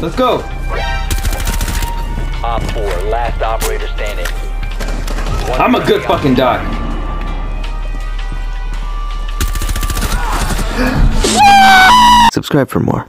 Let's go. Op 4, last operator standing. One I'm a good fucking doc. Subscribe for more.